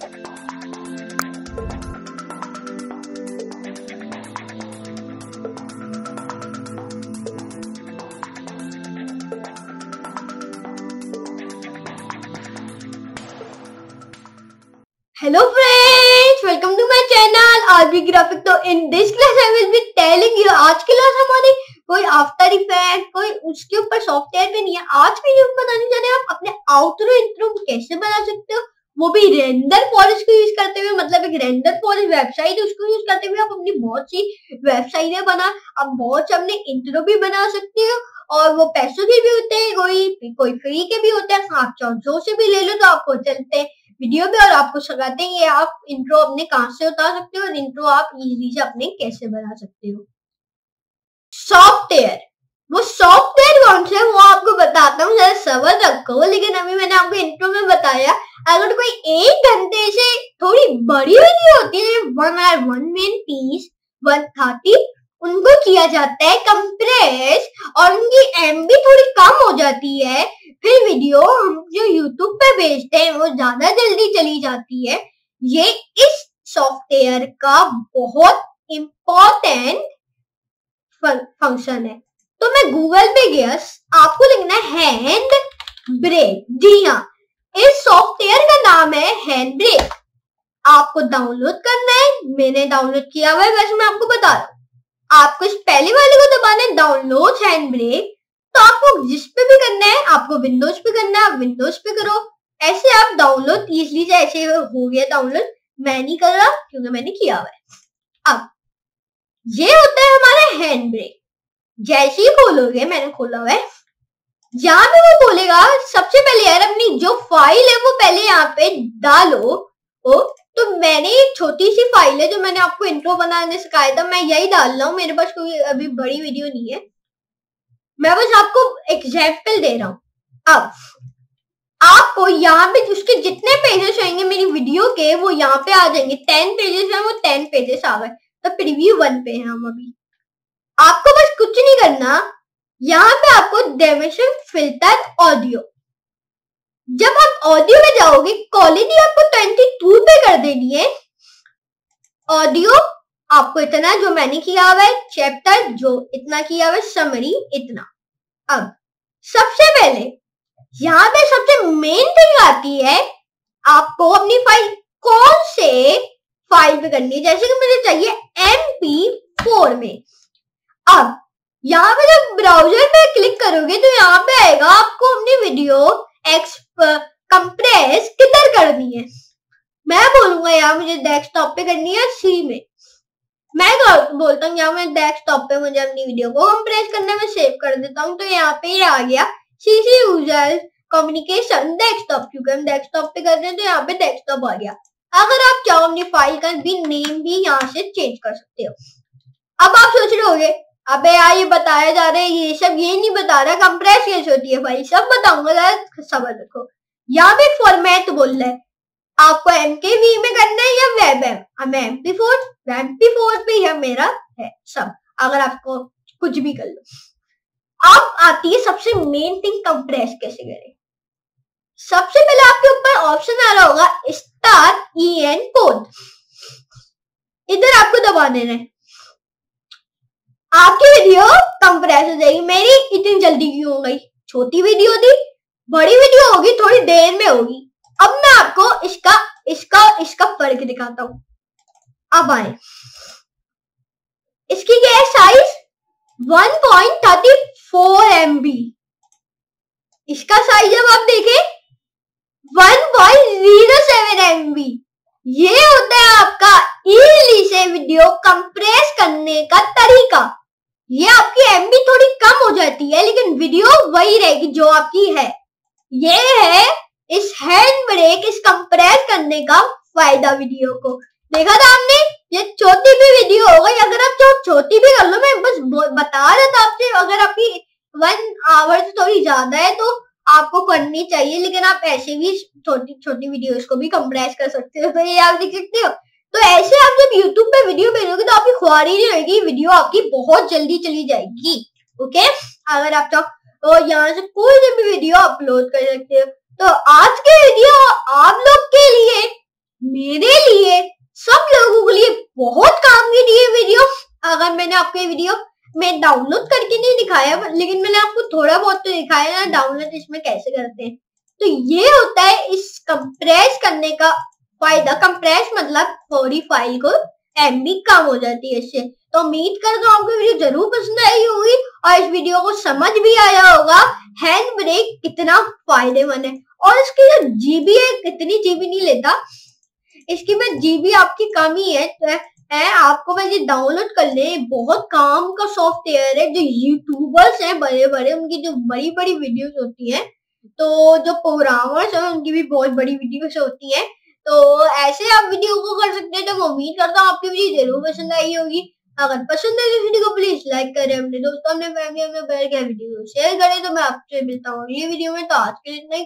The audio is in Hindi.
Hello friends, welcome to my channel RB Graphic. तो in this class I will be telling you आज की क्लास हमारी कोई आफ्टर इफ़ेक्ट कोई उसके ऊपर सॉफ्टवेयर पे नहीं है आज की जो बताने जा रहे हैं आप अपने आउटरो इंट्रो कैसे बना सकते हो वो भी रेंडर पॉलिश को यूज़ करते हुए मतलब एक रेंडर पॉलिश वेबसाइट है उसको यूज़ करते हुए आप अपनी बहुत सी वेबसाइटें बना, आप बहुत से अपने इंट्रो भी बना सकते हो, और वो पैसों के भी होते हैं, कोई कोई फ्री के भी होते हैं आप चाहो जो से भी ले लो तो आपको चलते हैं वीडियो पे, और आपको सिखाते हैं ये आप इंट्रो अपने कहाँ से उतार सकते हो, और इंट्रो आप इजीली से अपने कैसे बना सकते हो। सॉफ्टवेयर वो सॉफ्टवेयर कौन से वो आपको बताता हूँ, जरा सबर रखो, लेकिन अभी मैंने आपको इंट्रो में बताया अगर कोई एक घंटे से थोड़ी बड़ी वीडियो होती है one or one main piece one thirty उनको किया जाता है कंप्रेस और उनकी एम भी थोड़ी कम हो जाती है। फिर वीडियो हम जो यूट्यूब पे भेजते हैं, वो ज़्यादा जल्दी चली जाती है। ये इस सॉफ्टवेयर का बहुत इम्पोर्टेंट फ़ंक्शन है। तो मैं गूगल पे गया, आपको लिखना है हैंड ब्रेक जी हाँ इस सॉफ्टवेयर का नाम है हैंड ब्रेक आपको डाउनलोड करना है। मैंने डाउनलोड किया हुआ है, वैसे मैं आपको बता रहा हूँ। आपको इस पहले वाले को दबाना है डाउनलोड हैंड ब्रेक तो आपको जिस पे भी करना है, आपको विंडोज़ पे करना है विंडोज़ पे करो। ऐसे आप डाउनलोड इजली से ऐसे हो गया डाउनलोड मैं नहीं कर रहा, क्योंकि मैंने किया हुआ है। अब, ये होता है हमारा हैंड ब्रेक जैसे ही खोलोगे, मैंने खोला हुआ है। जहाँ भी वो बोलेगा, सबसे पहले यार अपनी जो फ़ाइल है वो पहले यहाँ पे डालो। ओ तो मैंने एक छोटी सी फ़ाइल है जो मैंने आपको इंट्रो बनाने सिखाया था, मैं यही डाल रहा हूँ, मेरे पास कोई अभी बड़ी वीडियो नहीं है। मैं बस आपको एग्ज़ाम्पल दे रहा हूँ। अब, आपको यहाँ पे उसके जितने पेजेस होंगे मेरी वीडियो के, वो यहाँ पे आ जाएँगे। टेन पेजेस है, वो टेन पेजेस आ गए। तो प्रीव्यू वन पे है हम अभी। आपको बस कुछ नहीं करना। यहाँ पे आपको डेमेशन फ़िल्टर ऑडियो जब आप ऑडियो में जाओगे क्वालिटी आपको 22 पे कर देनी है। ऑडियो आपको इतना, जो मैंने किया हुआ है चैप्टर जो इतना किया हुआ है समरी इतना। अब, सबसे पहले, यहाँ पे सबसे मेन थिंग आती है, आपको अपनी फ़ाइल कौन से फ़ाइल पे करनी है? जैसे कि मुझे चाहिए एम पी फोर में। अब यहाँ पे जब ब्राउज़र पे क्लिक करोगे तो यहाँ पे आएगा आपको अपनी वीडियो कंप्रेस किधर करनी है। मैं बोलूँगा, यहाँ मुझे डेस्कटॉप पे करनी है सी में। मैं तो बोलता हूँ, यहाँ मैं डेस्कटॉप पे मुझे अपनी वीडियो को कंप्रेस करने में सेव कर देता हूँ। तो यहाँ पे ही आ गया। C C user communication desktop क्योंकि हम डेस्कटॉप पे कर रहे हैं तो यहाँ पे डेस्कटॉप आ गया। अगर आप चाहो, अपनी फ़ाइल का भी नेम भी यहाँ से चेंज कर सकते हो। अब आप सोच रहे होगे अबे यार ये बताया जा रहा है, ये सब ये नहीं बता रहा कंप्रेस कैसे होती है भाई, सब बताऊँगा सबर रखो। यहाँ पे फॉर्मेट बोल रहा है। आपको एम के वी में करना है या वेब एम हमें M P four M P four पे है मेरा है, सब। अगर आपको कुछ भी कर लो। अब आती है सबसे मेन थिंग कंप्रेस कैसे करें? सबसे पहले आपके ऊपर ऑप्शन आ रहा होगा स्टार ई एन कोड इधर आपको दबा देना है। आपकी वीडियो कंप्रेस हो जाएगी। मेरी इतनी जल्दी क्यों हो गई? छोटी वीडियो थी, बड़ी वीडियो होगी, थोड़ी देर में होगी। अब मैं आपको इसका इसका इसका फ़र्क दिखाता हूँ। अब आए। इसकी क्या है साइज़ 1.34 एमबी इसका साइज़ जब आप देखें 1.07 एमबी ये होता है आपका इजीली से वीडियो कंप्रेस करने का तरीका। ये आपकी एमबी थोड़ी कम हो जाती है, लेकिन वीडियो वही रहेगी जो आपकी है। ये है इस हैंड ब्रेक इस कंप्रेस करने का फ़ायदा वीडियो को। देखा था हमने ये छोटी भी वीडियो हो गई। अगर आप चाहो छोटी भी कर लो, मैं बस बता रहा था आपसे, अगर आपकी वन आवर से थोड़ी ज़्यादा है तो आपको करनी चाहिए, लेकिन आप ऐसे भी छोटी छोटी वीडियोस को भी कंप्रेस कर सकते हो। तो ये आप देख सकते हो। तो ऐसे आप जब यूट्यूब पे वीडियो भेजोगे तो आपकी खुआरी नहीं रहेगी वीडियो आपकी बहुत जल्दी चली जाएगी ओके अगर आप चाहो तो यहाँ से कोई से भी वीडियो अपलोड कर सकते हो। तो आज के वीडियो आप लोग के लिए, मेरे लिए, सब लोगों के लिए बहुत काम की थी ये वीडियो अगर मैंने आपके वीडियो में डाउनलोड करके नहीं दिखाया, लेकिन मैंने आपको थोड़ा बहुत तो दिखाया ना डाउनलोड इसमें कैसे करते हैं। तो ये होता है इस कंप्रेस करने का फ़ायदा कंप्रेस मतलब थोड़ी फ़ाइल को एमबी कम हो जाती है इससे। तो उम्मीद करता हूँ आपको वीडियो ज़रूर पसंद आई होगी और इस वीडियो को समझ भी आया होगा हैंड ब्रेक कितना फ़ायदेमंद है। और इसकी जो जीबी है, कितनी जीबी नहीं लेता, इसकी में जीबी आपकी कम ही है तो है आपको मैं ये डाउनलोड कर ले। बहुत काम का सॉफ्टवेयर है, जो यूट्यूबर्स हैं बड़े बड़े उनकी जो बड़ी बड़ी वीडियोस होती हैं तो जो प्रोग्रामर्स हैं, उनकी भी बहुत बड़ी वीडियोस होती हैं। तो ऐसे आप वीडियो को कर सकते हैं तो उम्मीद करता हूँ आपकी वीडियो ज़रूर पसंद आई होगी। अगर पसंद आई तो वीडियो को प्लीज़ लाइक करें अपने दोस्तों, अपने फैमिली में बैठ के वीडियो शेयर करें। तो मैं आपसे मिलता हूँ ये वीडियो में तो आज के लिए इतना ही।